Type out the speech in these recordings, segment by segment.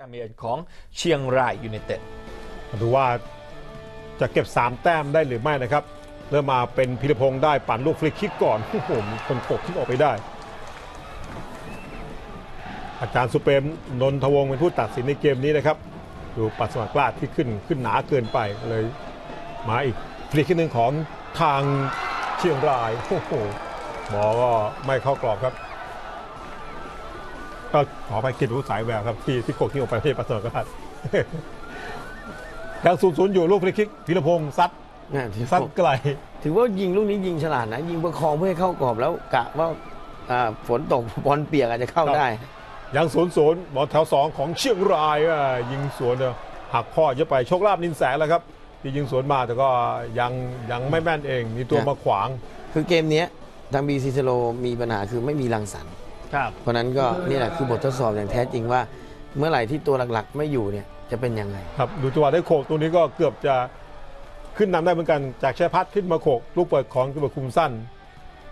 การเยือนของเชียงรายยูไนเต็ดมาดูว่าจะเก็บ 3 แต้มได้หรือไม่นะครับ เริ่มมาเป็นพิรพงศ์ได้ปั่นลูกฟรีคิกก่อนโอ้โหมีคนตกดคิกออกไปได้ อาจารย์สุเปมนนทวงศ์เป็นผู้ตัดสินในเกมนี้นะครับ ดูปัดสมัครกล้าที่ขึ้นขึ้นหนาเกินไปเลยมาอีกฟรีคิกหนึ่งของทางเชียงรายโอ้โหหมอก็ไม่เข้ากรอบครับ ก็ขอไปคิดรู้สายแววครับ ที่ที่โกที่ออกไปที่ปัดสมัครกล้ายังศูนย์ศูนย์อยู่ลูกฟรีคิกพิรพงศ์ซัดนะถือซัดไกล ถือว่ายิงลูกนี้ยิงฉลาดนะ ยิงประคองเพื่อให้เข้ากรอบแล้วกะว่าอ่าฝนตกบอลเปียกอาจจะเข้าครับได้ ยังศูนย์ศูนย์บอลแถวสองของเชียงรายอะยิงสวนเนอะหักข้อเยอะไปโชคลาภนินแสงแล้วครับที่ยิงสวนมาแต่ก็ยังยังไม่แม่นเอง มีตัวครับมาขวาง คือเกมเนี้ยทาง BEC Tero มีปัญหาคือไม่มีรังสรรค์ครับ เพราะฉะนั้นก็นี่แหละคือบททดสอบอย่างแท้จริงว่า เมื่อไหร่ที่ตัวหลักๆ ไม่อยู่เนี่ยจะเป็นยังไงครับดูจังหวะได้โขกตัวนี้ก็เกือบจะขึ้นนำได้เหมือนกันจากชัยพัฒน์ขึ้นมาโขกลูกเปิดของกิลเบิร์ตคูมซัน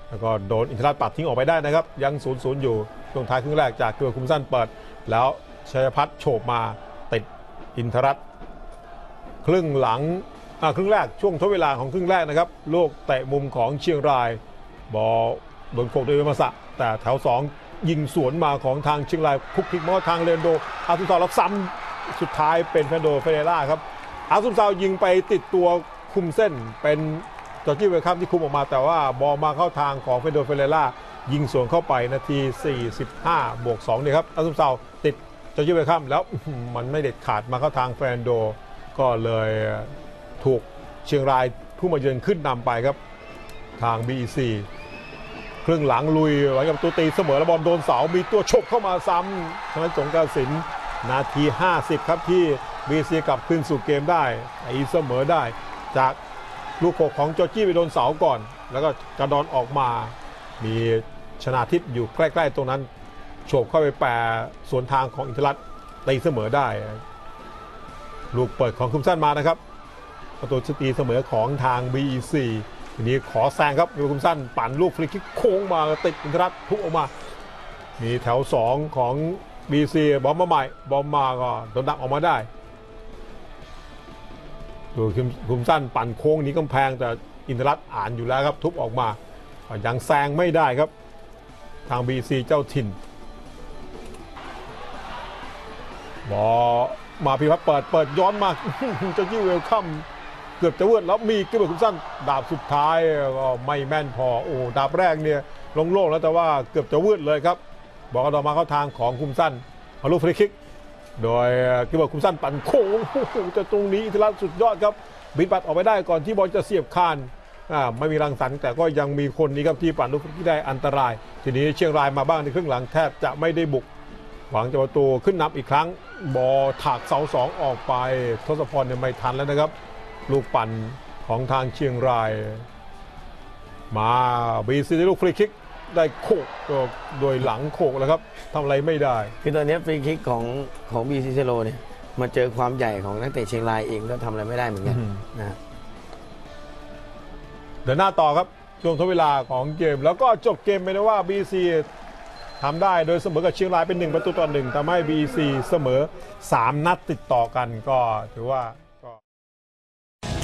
แล้วก็โดนอินทรัตน์ปัดทิ้งออกไปได้นะครับ ยังศูนย์ศูนย์อยู่ช่วงท้ายครึ่งแรกจากกิลเบิร์ตคูมซันเปิด แล้วชัยพัฒน์โฉบมาติดอินทรัตน์ครึ่งหลังอ่าครึ่งแรกช่วงทดเวลาของครึ่งแรกนะครับลูกเตะมุมของเชียงราย บอลโดนโขกโดยเวมาสะแต่แถว 2 ยิงสวนมาของทางเชียงรายคุกคิกมาทางเรนโดอาซุนซาแล้วซ้ำสุดท้ายเป็นเฟรนโดเฟเรล่าครับอาซุนซายิงไปติดตัวคุมเส้นเป็นจอร์จี้เวลคัมที่คุมออกมาแต่ว่าบอลมาเข้าทางของเฟรนโดเฟเรล่ายิงสวนเข้าไปนาที 45 บวก2เนี่ยครับอาซุนซาติดจอร์จี้เวลคัมแล้วมันไม่เด็ดขาดมาเข้าทางเฟรนโดก็เลยถูกเชียงรายผู้มาเยือนขึ้นนำไปครับทาง BEC ครึ่งหลังลุยหลังกับตัวตีเสมอแล้วบอลโดนเสา มีตัวฉกเข้ามาซ้ำชนะสงกรสินนาที 50 ครับที่ BEC กลับขึ้นสู่เกมได้ไอ้เสมอได้ จากลูกโขกของจอร์จี้ไปโดนเสาก่อน แล้วก็กระดอนออกมา มีชนาทิพย์อยู่ใกล้ๆตรงนั้นโฉบเข้าไปแปรสวนทางของอินทรัตตีเสมอได้ ลูกเปิดของคุมสั้นมานะครับ ประตูตีเสมอของทาง BEC ทีนี้ขอแซงครับดูคุมสั้นปั่นลูกฟรีคิกโค้งมาติดอินทรัตทุกออกมา มีแถว 2 ของ BC บอมมาใหม่ บอมมาก็โดนดักออกมาได้ดูคุมคุมสั้นปั่นโค้งหนี้กำแพงแต่อินทรัตอ่านอยู่แล้วครับ ทุบออกมายังแซงไม่ได้ครับ ทาง BC เจ้าถิ่นบอมาพิพัฒน์เปิดเปิดย้อนมาเจะยิ่งเวลคัม เกือบจะเวิร์ดแล้วมีกิบเบิร์คุมสั้นดาบสุดท้ายก็ไม่แม่นพอโอ้ดาบแรกเนี่ยลงโล่งแล้วแต่ว่าเกือบจะเวิร์ดเลยครับ บอกกระดอมาเข้าทางของคุมสั้นมาลูกฟรีคิก โดยกิบเบิร์คุมสั้นปั่นโค้งโอ้โหจะตรงนี้อิทธิรัตน์สุดยอดครับบิดบัดออกไปได้ก่อนที่บอลจะเสียบคานไม่มีรังสรรค์แต่ก็ยังมีคนนี้ครับที่ปั่นลูกฟรีคิกได้อันตราย ทีนี้เชียงรายมาบ้างในครึ่งหลังแทบจะไม่ได้บุก หวังจะประตูขึ้นนำอีกครั้ง บอถากเสาสองออกไปทศพรเนี่ยไม่ทันแล้วนะครับ ลูกปั่นของทางเชียงราย มาบีซีได้ลูกฟรีคิกได้โขกก็โดยหลังโขกแล้วครับทำอะไรไม่ได้ คือตอนนี้ฟรีคิกของของบีอีซีเทโรเนี่ยมาเจอความใหญ่ของนักเตะเชียงรายเองก็ทำอะไรไม่ได้เหมือนกันอืมนะฮะเดินหน้าต่อครับช่วงทดเวลาของเกม แล้วก็จบเกมไปนะว่า BC ทำได้โดยเสมอกับเชียงรายเป็น 1 ประตูต่อหนึ่งทำให้ BC เสมอ 3 นัดติดต่อกันก็ถือว่าก็ช